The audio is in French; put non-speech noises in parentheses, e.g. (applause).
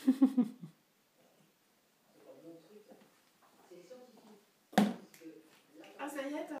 (laughs) ah, ça y est,